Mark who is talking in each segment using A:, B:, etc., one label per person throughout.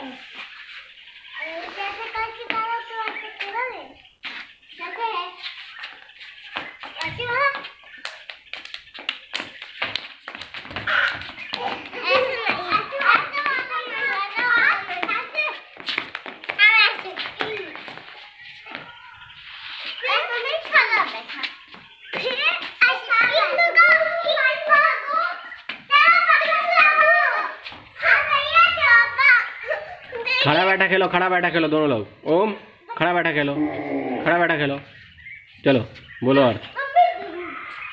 A: eu já vai बैठा
B: खेलो, खड़ा बैठा खेलो, दोनों लोग। ओम, खड़ा बैठा खेलो, खड़ा बैठा खेलो। चलो, बोलो अर्थ।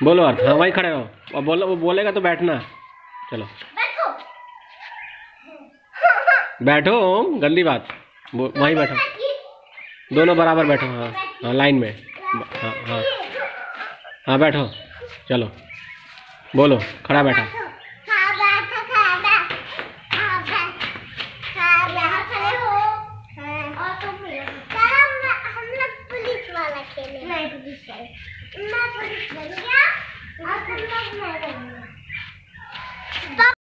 B: बोलो अर्थ हाँ वहीं खड़े रहो और बोलो, वो बोलेगा तो बैठना। चलो।
A: बैठो,
B: ओम, गंदी बात। वहीं बैठो। दोनों बराबर बैठो हाँ हाँ लाइन में। हाँ हाँ। हाँ बैठो। चलो। बोलो, खड़ा बैठा
A: हाँ बैठो खड़ा बैठ हाँ बैठ हाँ बैठ खड़े हो और तुम भी हो। चलो हम हम लोग पुलिस वाला खेलें नहीं पुलिस वाला मैं पुलिस बन गया और तुम लोग मैं बन गया